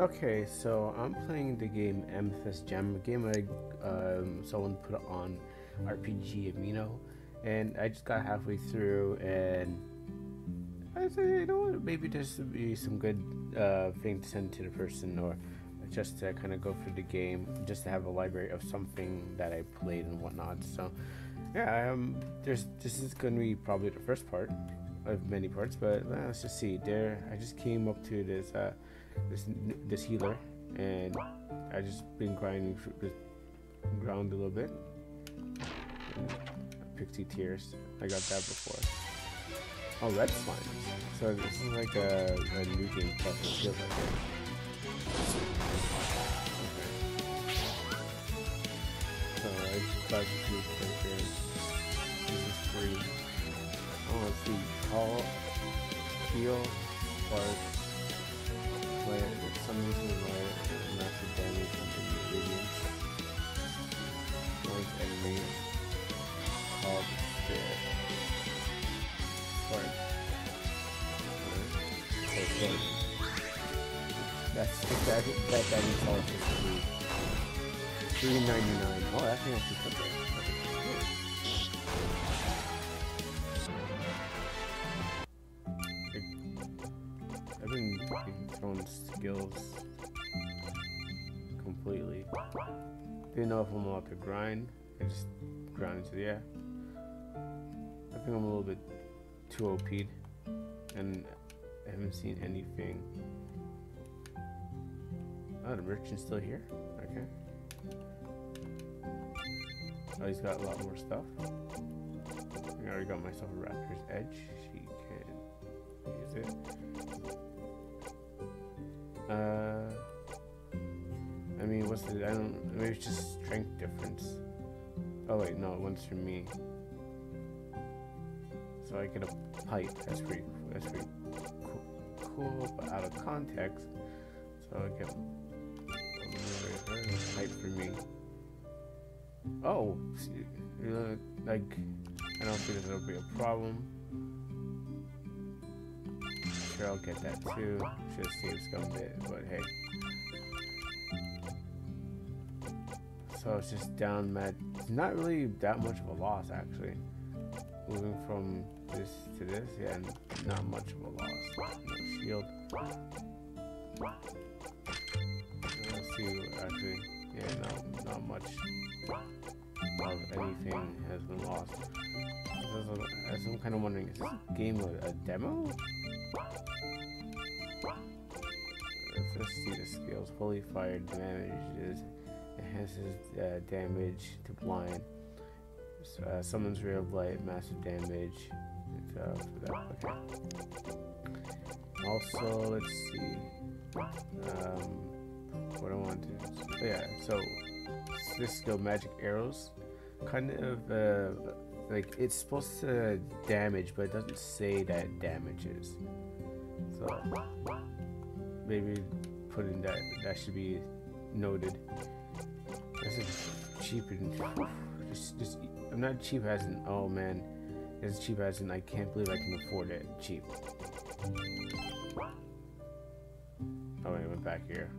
Okay, so I'm playing the game Amethyst Gem, a game I um, someone put on RPG Amino, and I just got halfway through, and I said, you know what, maybe this would be some good uh, thing to send to the person, or just to kind of go through the game, just to have a library of something that I played and whatnot. So, yeah, um, there's this is going to be probably the first part of many parts, but well, let's just see. There, I just came up to this. Uh, this this healer, and I just been grinding ground a little bit. Pixie tears, I got that before. Oh, red slime. So this is like a, a new game plus it feels like it. So I just got this new character. This is free. Oh, let's see. Call, heal, spark, massive damage the ingredients. Noise enemy called Spirit. Sorry. Okay, That's that that that just. Three ninety nine. Oh, that thing actually put throwing skills completely. Didn't know if I'm allowed to grind. I just grind into the air. I think I'm a little bit too OP'd and I haven't seen anything. Oh, the merchant's still here? Okay. Oh, he's got a lot more stuff. I already got myself a Raptor's Edge. She can use it. Uh, I mean, what's the? I don't. Maybe it's just strength difference. Oh wait, no, it one's for me. So I get a pipe. That's pretty. That's pretty cool, but out of context. So I get a pipe for me. Oh, see, like I don't think that'll be a problem sure I'll get that too. Have saved Scumbit, but hey. So it's just down mad. It's not really that much of a loss actually. Moving from this to this, yeah, not much of a loss. No shield. Let's see, actually, yeah, no, not much of anything has been lost. I'm kind of wondering, is this game a, a demo? Let's see the skills. Holy Fire damages, enhances uh, damage to blind. Uh, summons Ray Light, massive damage. Uh. Okay. Also, let's see. Um, what I want to. Yeah, so this skill, Magic Arrows, kind of uh, like it's supposed to damage, but it doesn't say that damages. So maybe put in that that should be noted. This is cheap and just, just I'm not cheap as in oh man, it's cheap as in I can't believe I can afford it cheap. Oh wait, I went back here.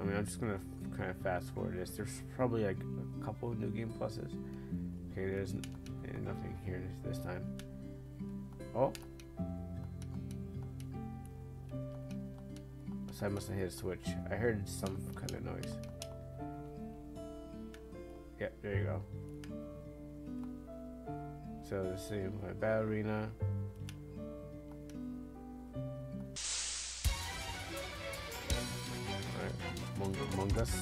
I mean, I'm just gonna kind of fast forward this. There's probably like a couple of new game pluses. Okay, there's nothing here this time. Oh, so I must have hit a switch. I heard some kind of noise. Yep, there you go. So let's see my ballerina. Alright, Mong Mungus.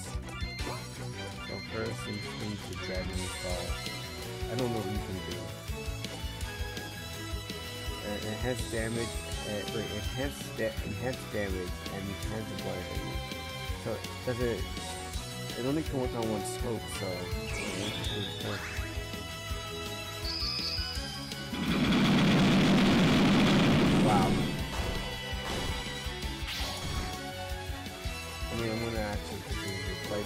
So first into Dragon Fall. I don't know what you can do. Uh, enhanced damage uh, wait, enhanced, da enhanced damage and enhanced blood damage. So it? It only can work on one scope, so. Wow. I mean, I'm gonna actually play.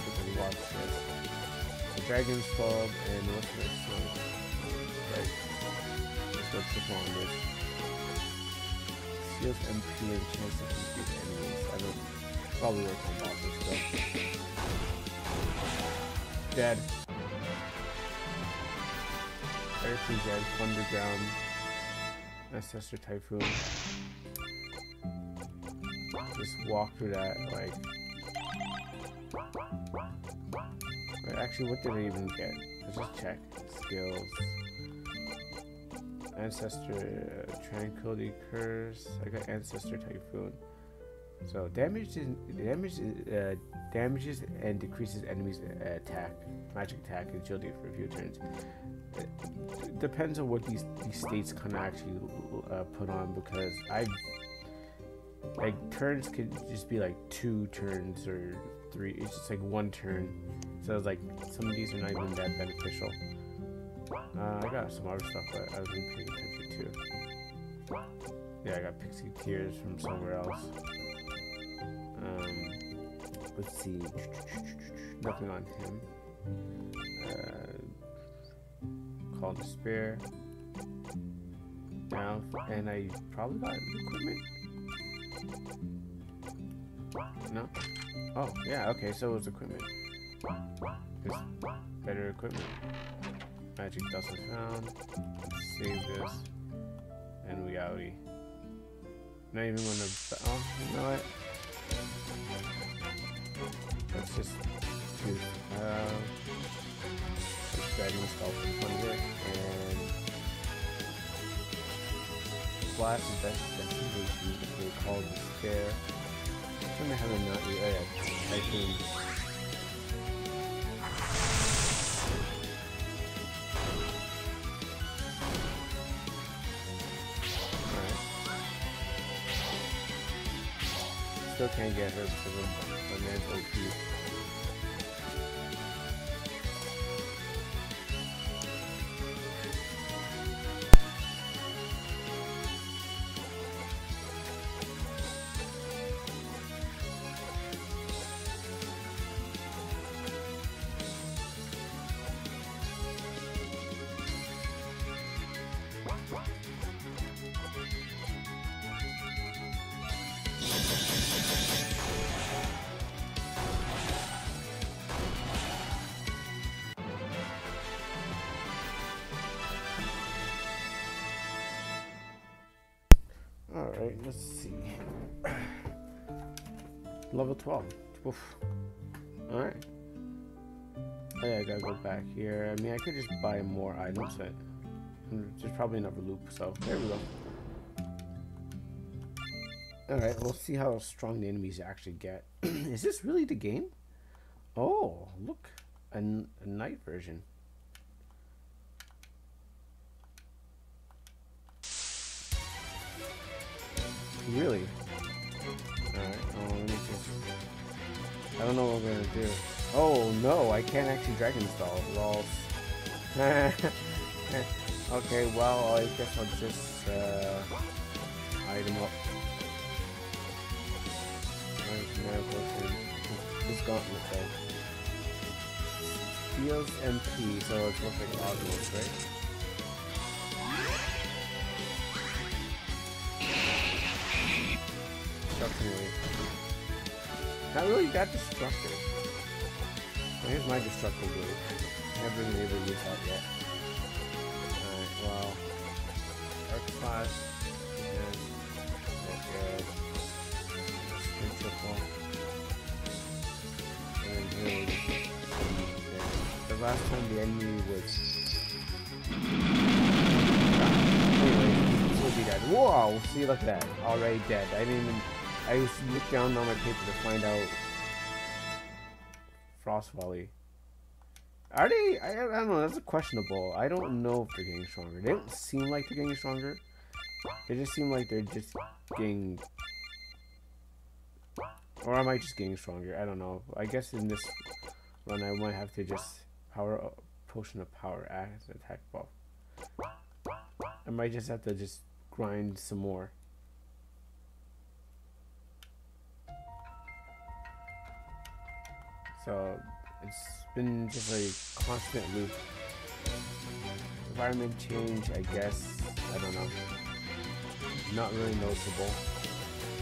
The Dragon's Club and what's this one? Okay. Let's go on this. Heals MP and chance to defeat enemies. I don't. Probably work on bosses still. Dead. Everything's dead. Underground. Ancestor Typhoon. Just walk through that, like... Wait, actually, what did I even get? Let's just check. Skills. Ancestor uh, Tranquility Curse. I got Ancestor Typhoon. So damage damage uh, damages and decreases enemies' attack, magic attack, and agility for a few turns. It depends on what these these states of actually uh, put on because I like turns could just be like two turns or three. It's just like one turn. So it's like some of these are not even that beneficial. Uh, I got some other stuff that I wasn't paying attention to. Yeah, I got Pixie Tears from somewhere else. Um, let's see. Nothing on him. Uh, Call Despair. Now, and I probably got equipment. No? Oh, yeah, okay, so it was equipment. It's better equipment. Magic dust is found. Save this. And we outie. Not even gonna. Oh, you know what? Let's just do. Uh, Dragon Skull for fun here. And. Blast is best destination. They call Despair. I'm gonna have a not. Oh, yeah. Typhoon. still can't get her because of the man's let's see. Level 12. Oof. Alright. Oh yeah, I gotta go back here. I mean, I could just buy more items, but there's probably another loop, so there we go. Alright, we'll see how strong the enemies actually get. Is this really the game? Oh, look. A, a night version. Really? Alright, oh, let me just... I don't know what we're gonna do. Oh, no, I can't actually Dragon Install. Lols. okay, well, I guess I'll just, uh... Item up. This gauntlet, though. Deals MP, so it's worth like Osmos, right? Destruction Not really that destructive. here's my destructive blade. Never been able to use that yet. Alright, well. Arc class. And that Spin triple. And then The last time the enemy was anyway, be dead. Whoa! See, look at that. Already dead. I didn't even I used to look down on my paper to find out Frost Volley. Are they? I, I don't know. That's a questionable. I don't know if they're getting stronger. They don't seem like they're getting stronger. They just seem like they're just getting... Or am I just getting stronger? I don't know. I guess in this run I might have to just power up, potion of power as attack buff. I might just have to just grind some more. So it's been just a constant loop. Environment change, I guess. I don't know. Not really noticeable.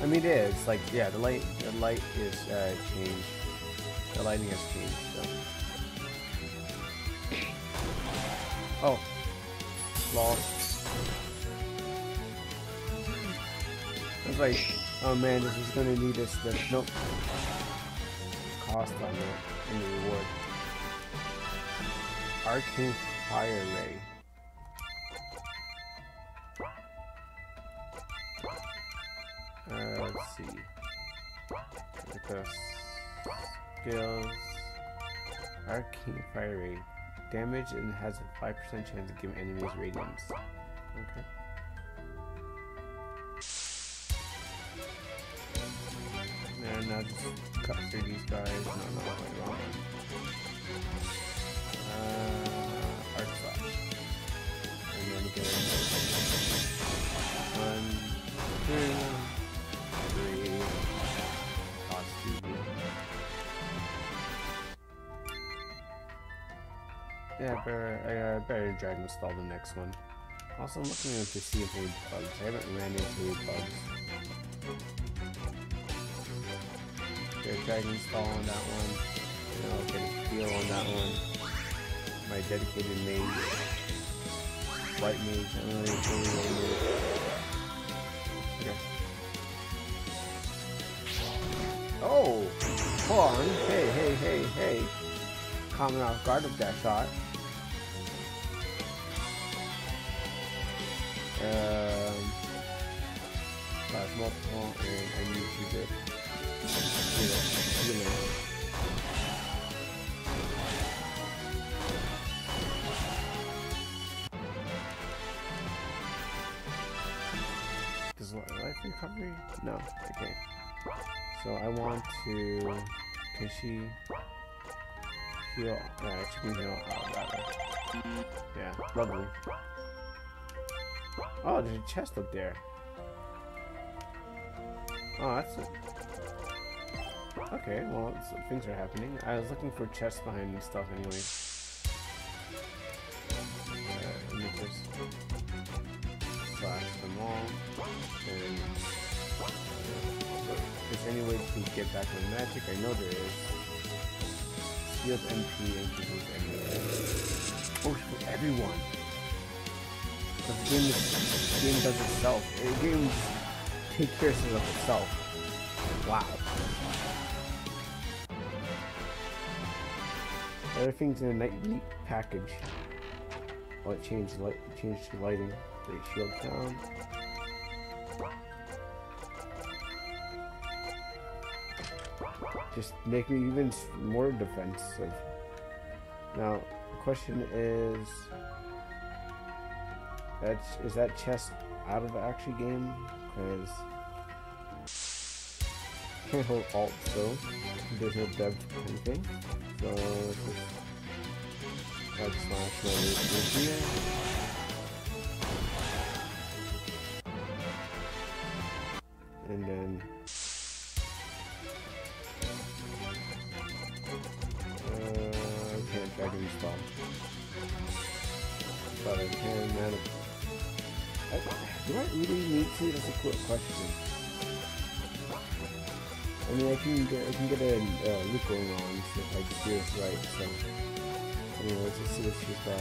I mean, it is like yeah, the light the light is uh, changed. The lighting has changed. So. Oh, lol. I was like, oh man, this is gonna need this. this. Nope. Cost on it in the reward. Arcane Fire Ray. Uh, let's see. Because skills. Arcane Fire Ray. Damage and has a 5% chance of giving enemies radiance. Okay. And now just cut these guys. No, no. Uh, Arc. And then get one, two, three. Cost two. Yeah, better, I uh, better Dragon Install the next one. Also, I'm looking to see if any bugs. I haven't ran into any bugs. Get a Dragon Install on that one. I'll get a heal on that one. My dedicated mage. White mage. I don't. Okay. Oh! Hold on. Hey, hey, hey, hey. Me off guard with that shot. Um, that's multiple, and I need to get Does life recovery? No. Okay. So I want to. Can she heal? Yeah, she can heal. Oh, rather. Yeah, lovely. Oh, there's a chest up there. Oh, that's it. Okay, well, things are happening. I was looking for chests behind stuff anyway. Uh, let me just slash them all. And if there's any way to get back my magic, I know there is. Shield MP increases MP. Oh, everyone! The game, the game does itself. The game takes care of itself. Wow. Everything's in a night neat package. Oh, it changed light. Changed to lighting. Great shield down. Just make me even more defensive. Now, the question is, that's is that chest out of the actual game? Because can't hold alt still. There's no dev anything. Let's just like my root here. And then uh, I can't dragon install. But I can man I, do I really need to? That's a quick question. I mean, I can get I can get a uh, I this right. So, anyway, let's see what she's got.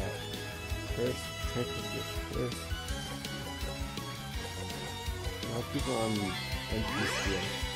First, tranquil first. Now people on NPC.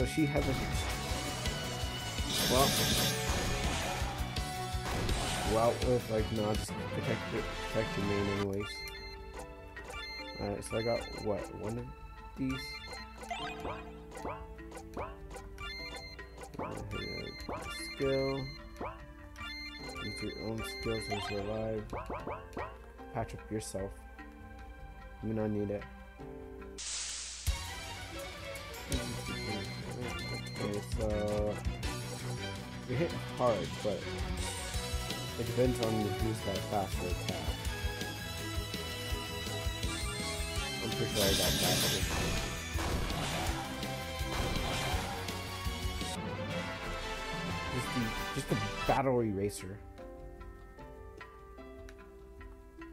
So she hasn't. Well, well, with like no, just protect protect your main anyways. Alright, so I got what one of these. Skill. Use your own skills to survive. Patch up yourself. You may not need it. Okay, so we hit hard, but it depends on the boost that faster attack. I'm pretty sure I got faster. Just the just the battle eraser.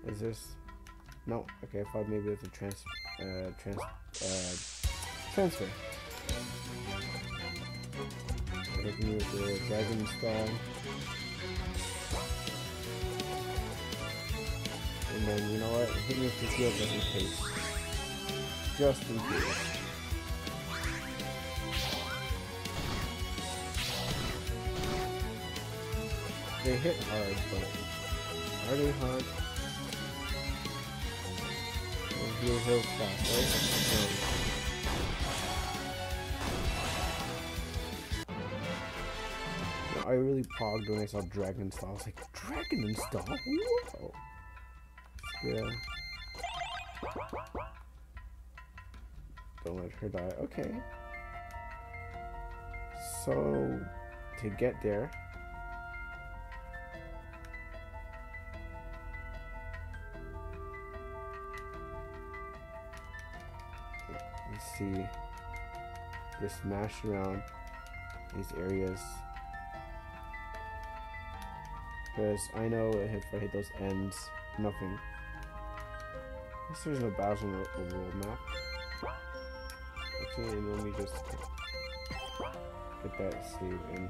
Is this no, okay, I thought maybe it's a trans uh trans uh transfer. Taking with the dragon skull. And then you know what? Hit me with the shield just in case. Just in case. They hit hard, but they hard? Well, heal fast, right? I really pogged when I saw Dragon Install. I was like, Dragon Install? Whoa! Yeah. Don't let her die. Okay. So, to get there, let's see. Just smash around these areas. Because I know if I hit those ends, nothing. I there's no Bowser on the world map. Okay, and let me just get that save in.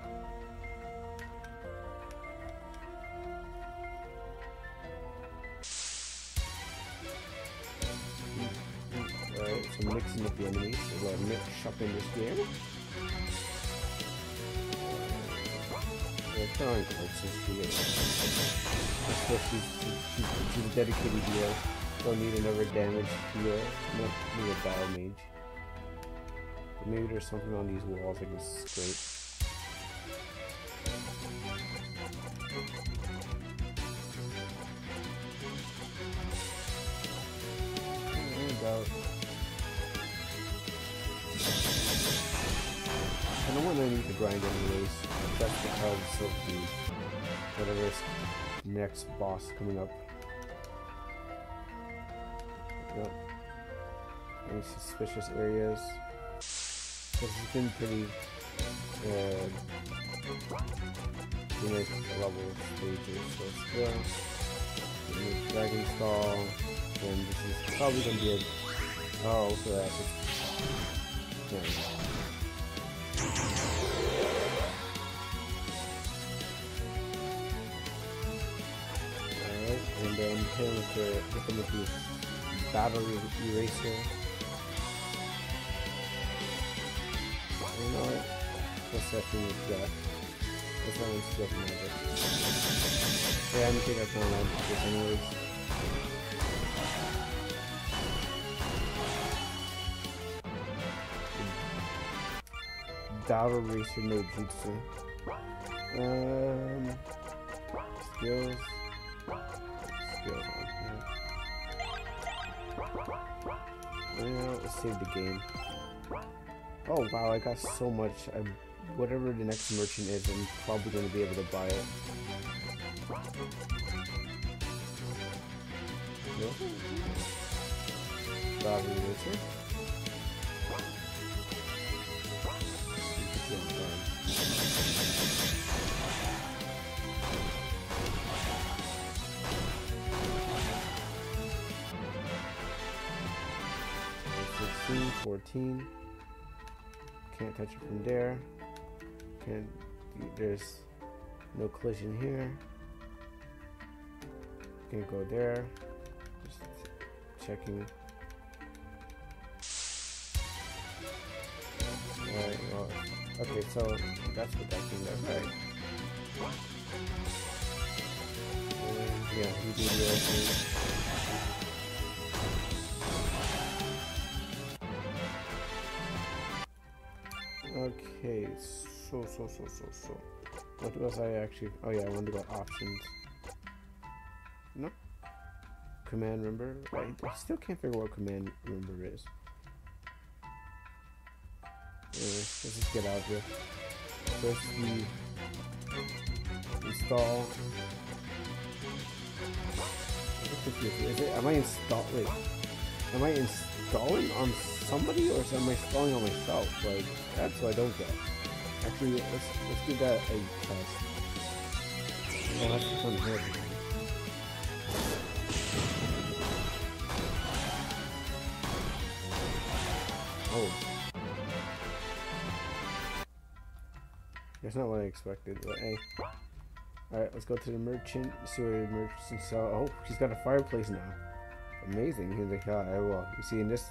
Alright, so mixing up the enemies. So we'll mix up this game. Yeah, cards is the Especially she's a dedicated healer. Don't need another damage healer. Not need a battle mage. But maybe there's something on these walls I can scrape. I don't want to need to grind anyways. That's because of the whatever next boss coming up. Yep. Any suspicious areas? This has been pretty uh, unique level stages. So still, the Dragon Install, and this is probably gonna be a oh, so that's a, yeah. And then hit him with the, hit him with the battle er- eraser. You know what? Thing with death? That's not even stuff magic. Yeah, I don't think I can land this anyways. Battle Eraser no Jutsu. Um, skills goes on here. Well, let's save the game. Oh wow, I got so much. I, whatever the next merchant is, I'm probably going to be able to buy it. No? Robin Wizard? 13, 14. Can't touch it from there. Can't, there's no collision here. Can't go there. Just checking. Alright, well, okay, so that's what that thing does, right? And yeah, You do the other thing. Okay, so, so, so, so, so. What was I actually? Oh yeah, I wanted to go options. No. Command remember? I, I still can't figure out what command remember is. let's just get out of here. First we install. Is it? Am I install? Wait, am I installing on somebody or am I installing on myself? Like that's what I don't get. Actually, let's let's give that a test. Oh, that's on here. Oh. That's not what I expected, but hey. Alright, let's go to the merchant, see the merchant sell. Oh, she's got a fireplace now. Amazing. He's like, oh, I will. You see, in this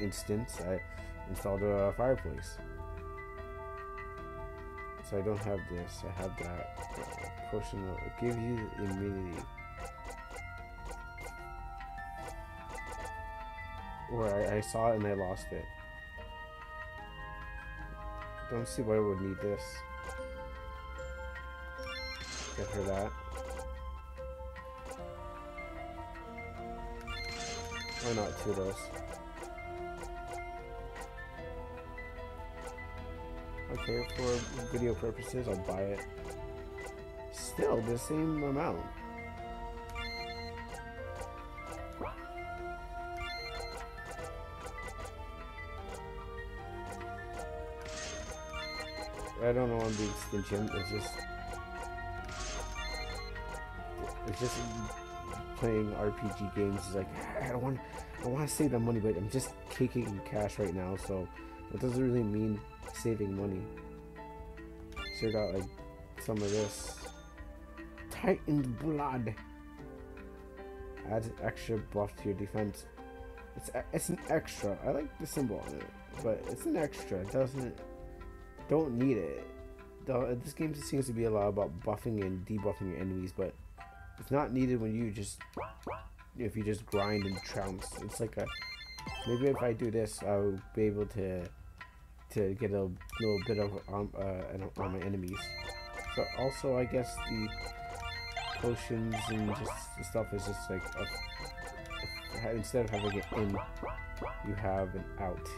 instance, I installed a fireplace. So I don't have this, I have that. Uh, potion will give you immunity. Or I, I saw it and I lost it. Don't see why I would need this. Get her that. Why not two of those? Okay, for video purposes, I'll buy it. Still the same amount. I don't know on the extension. It's just it's just playing RPG games. It's like I don't want I want to save that money, but I'm just taking cash right now, so it doesn't really mean saving money. So I got like some of this. Titaned blood. Adds extra buff to your defense. It's it's an extra. I like the symbol on it, but it's an extra. It doesn't don't need it. This game seems to be a lot about buffing and debuffing your enemies, but it's not needed when you just if you just grind and trounce. It's like a maybe if I do this, I'll be able to to get a little bit of um, uh, on my enemies. So also, I guess the potions and just stuff is just like a, instead of having it in, you have an out.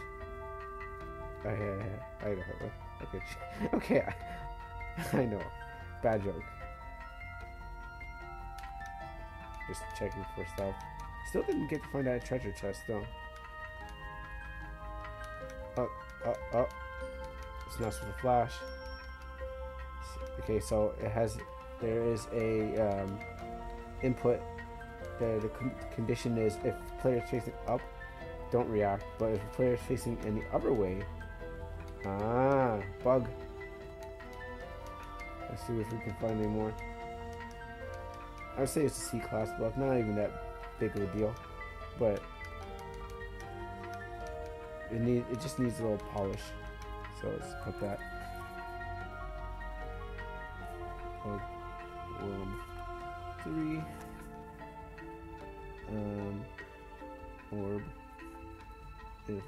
I, I, I, Okay, okay, I know. Bad joke. Just checking for stuff. Still didn't get to find that treasure chest though. Up, up, up. It's not with to flash. Okay, so it has. There is a um, input. The, the con condition is if player is facing up, don't react. But if the player is facing in the other way, Ah, bug. Let's see if we can find any more. I would say it's a C-class bug, not even that big of a deal, but it need it just needs a little polish. So let's put that. Bug worm three. Um, orb. If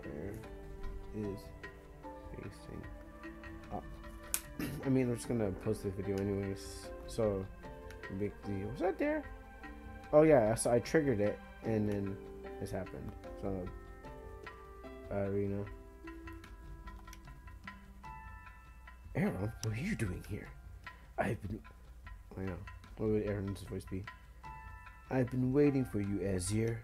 player is facing up. I mean, I'm just gonna post this video anyways. So, big. Was that there? Oh yeah, so I triggered it, and then this happened. So, uh, arena. Aaron, what are you doing here? I've been. I know. What would Aaron's voice be? I've been waiting for you, Azir.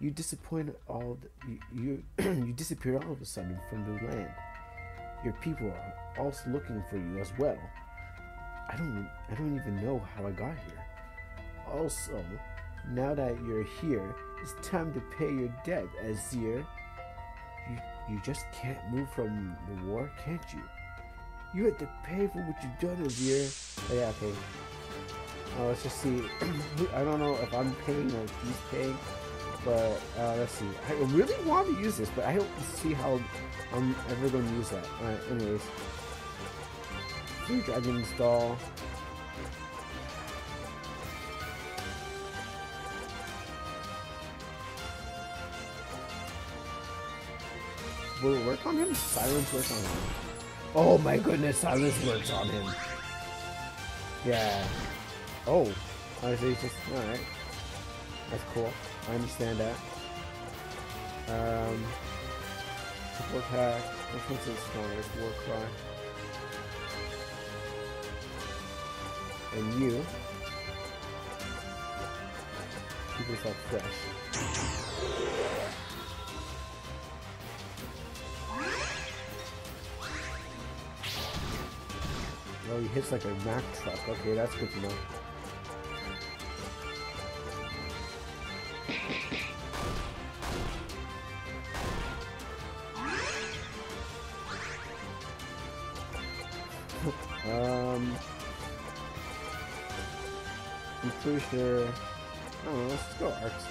You disappoint all. The, you you, you disappear all of a sudden from the land. Your people are also looking for you as well. I don't I don't even know how I got here. Also, now that you're here, it's time to pay your debt, Azir. You you just can't move from the war, can't you? You have to pay for what you've done, Azir. Oh, yeah, okay. Oh, let's just see. I don't know if I'm paying or he's paying. But uh, let's see. I really want to use this, but I don't see how I'm ever going to use that. Alright, anyways. Dragon install. Will it work on him? Silence works on him. Oh my goodness, silence works on him. Yeah. Oh. I see, just, alright. That's cool. I understand that. Um, Triple attack. Which one's the strongest? War cry. And you keep yourself fresh. Oh, he hits like a Mack truck. Okay, that's good to know.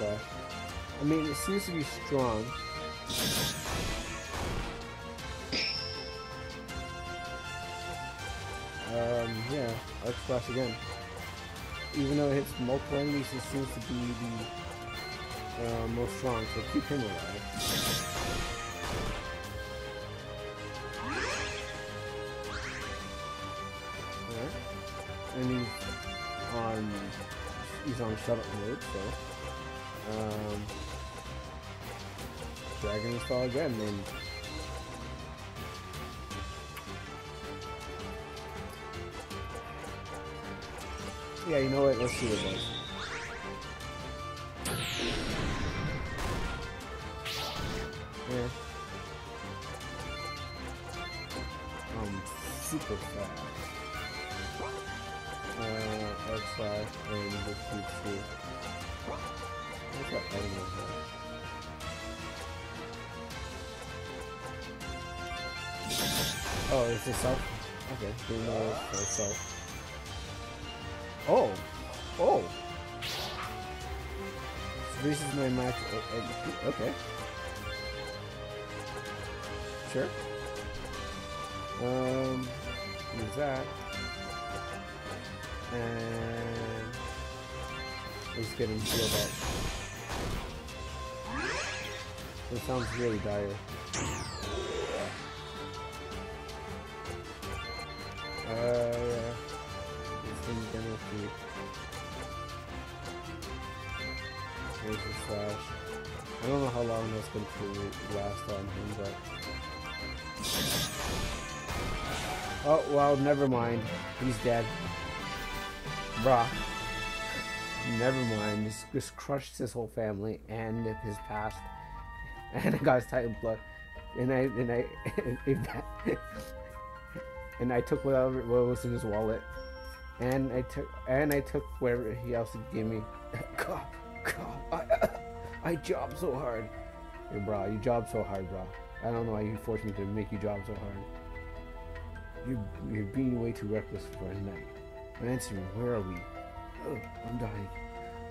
I mean, it seems to be strong. Um, yeah, Arc Slash again. Even though it hits multiple enemies, it seems to be the uh, most strong, so keep him alive. And he's on he's on shut up mode, so um, Dragon install again, then. Yeah, you know what? Let's see what it does. Yeah. Um, super fast. Uh, X5 and the future what animals are. Oh, is this salt. Okay, do more for salt. Oh! Oh! This is my match. Uh, uh, okay. Sure. Um, use that. And he's getting healed up. It sounds really dire. Uh, yeah. This thing's gonna keep. Here's the slash. I don't know how long that's going to last on him, but. Oh, well, never mind. He's dead. Bruh. Never mind. This, this crushed his whole family and his past. And I got his Titan blood. And I, and I, and I took whatever what was in his wallet. And I took, and I took whatever he else gave me. God, God, I, I jobbed so hard. Hey, bro, you job so hard, bro. I don't know why you forced me to make you job so hard. You, you're being way too reckless for a night. Answer me, where are we? Oh, I'm dying.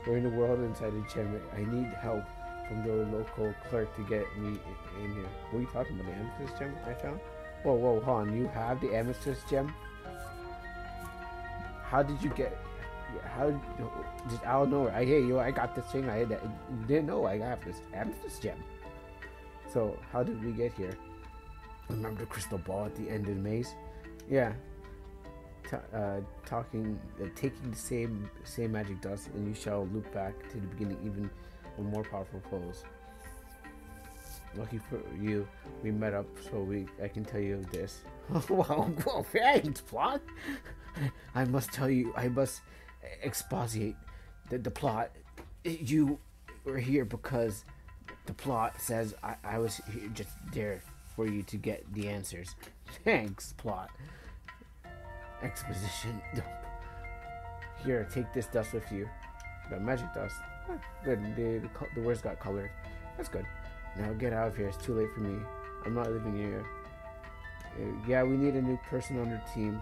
We're in the world inside the gem. I need help from the local clerk to get me in here. What are you talking about? The amethyst gem I found? Whoa, whoa, on. You have the amethyst gem? How did you get? How just out of nowhere? I hear you. I got this thing. I had. You didn't know I got this amethyst gem. So how did we get here? Remember the crystal ball at the end of the maze? Yeah. Ta uh, talking, uh, taking the same same magic dust, and you shall loop back to the beginning, even more powerful foes. Lucky for you, we met up, so we I can tell you this. well, well, thanks, plot. I must tell you, I must exposiate the, the plot. You were here because the plot says I, I was just there for you to get the answers. Thanks, plot. Exposition. Here, take this dust with you. Got magic dust. Huh, Good. The, the, the words got colored. That's good. Now get out of here. It's too late for me. I'm not living here. Uh, yeah, we need a new person on the team.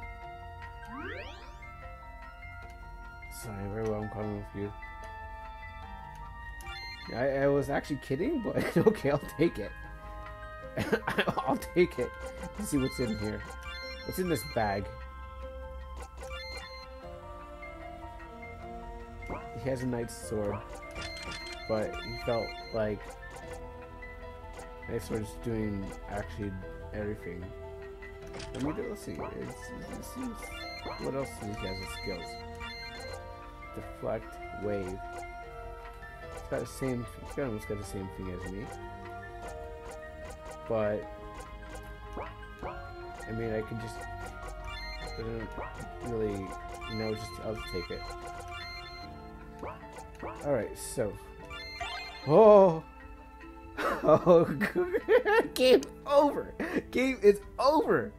Sorry, very well. I'm coming with you. I, I was actually kidding, but okay, I'll take it. I'll take it. Let's see what's in here. What's in this bag? He has a knight's sword, but he felt like knight's sword's doing actually everything. Let me do, let's see. It's, it seems, what else does he has as skills? Deflect, wave. It's got the same. It's got almost got the same thing as me. But I mean, I could just, I don't really, you know, just, I'll take it. Alright, so. Oh! Oh, game over! Game is over!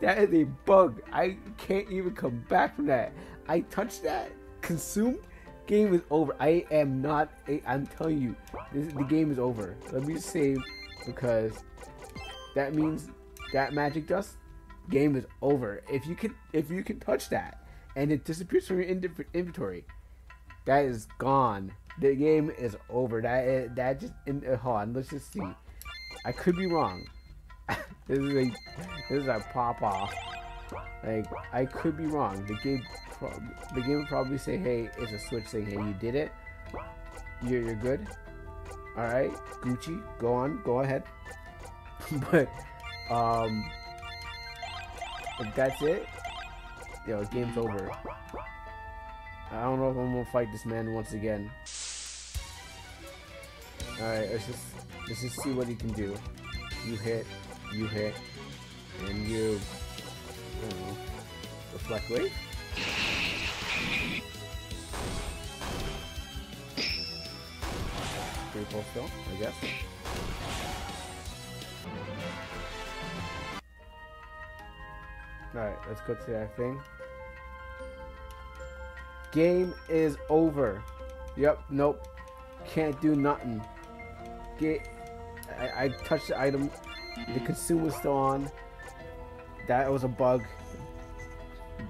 That is a bug. I can't even come back from that. I touched that, consumed, game is over. I am not, i am telling you, this, the game is over. Let me save because that means that magic dust game is over. If you can, if you can touch that and it disappears from your inventory, that is gone. The game is over. That is, that just in, uh, hold on. Let's just see. I could be wrong. this is a this is a pop off. Like I could be wrong. The game the game would probably say, "Hey, it's a switch saying, hey, you did it. You're you're good. All right, Gucci, go on, go ahead." but um, if that's it, yo, game's over. I don't know if I'm gonna fight this man once again. Alright, let's just let's just see what he can do. You hit, you hit, and you I don't know, reflect wave? Pretty still, I guess. Alright, let's go to that thing. Game is over. Yep, nope. Can't do nothing. Get I, I touched the item. The consume was still on. That was a bug.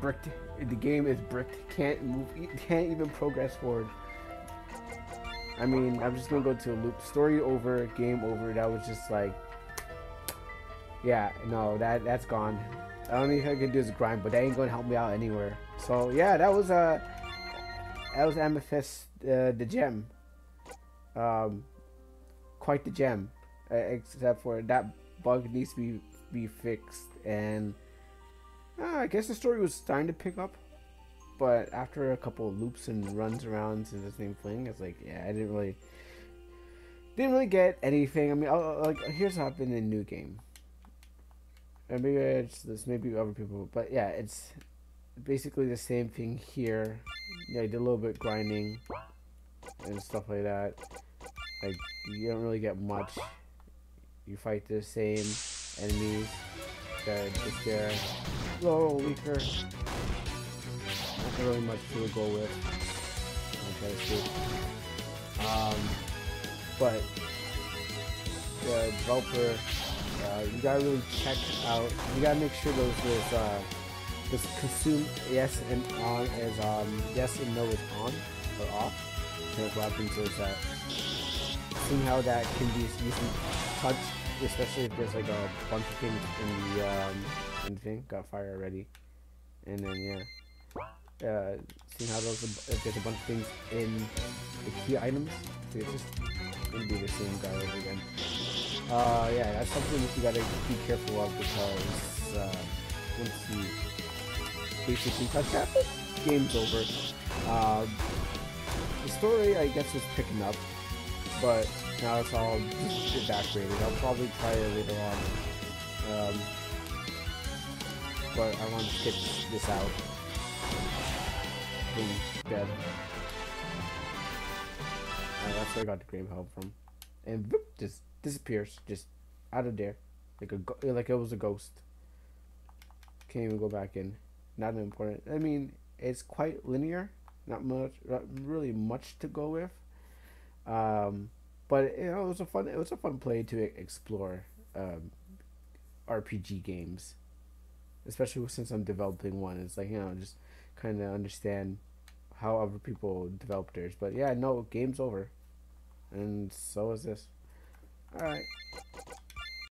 Bricked the game is bricked. Can't move can't even progress forward. I mean, I'm just gonna go to a loop. Story over, game over. That was just like Yeah, no, that that's gone. The only thing I can do is grind, but that ain't gonna help me out anywhere. So yeah, that was uh was Amethyst, uh, the gem. Um, quite the gem, uh, except for that bug needs to be be fixed, and uh, I guess the story was starting to pick up. But after a couple of loops and runs around to the same thing, it's like, yeah, I didn't really, didn't really get anything. I mean, I'll, like here's what happened in new game. And maybe it's this, maybe other people, but yeah, it's basically the same thing here. Yeah, I did a little bit grinding and stuff like that. Like, you don't really get much. You fight the same enemies that just there. A little weaker. Not really much to go with. Okay, Um, but the developer, uh, you gotta really check out. You gotta make sure those those uh, this consume yes and on is um yes and no is on or off. And what happens is that seeing how that can be used touch, especially if there's like a bunch of things in the um in the thing. Got fire already. And then yeah. Uh, seeing how those if there's a bunch of things in the key items, it's just gonna be the same guy over again. Uh, yeah, that's something that you gotta be careful of because uh, once you basically touch that, game's over. Um, the story, I guess, is picking up, but now it's all evaporated. I'll probably try it later on. Um, but I want to get this out. Boom, dead. Uh, that's where I got the Graham help from. And whoop, just disappears, just out of there, like a like it was a ghost. Can't even go back in not important. I mean, it's quite linear. Not much, not really much to go with. Um, but you know, it was a fun. It was a fun play to explore um, RPG games, especially since I'm developing one. It's like you know, just kind of understand how other people develop theirs. But yeah, no, game's over, and so is this. All right.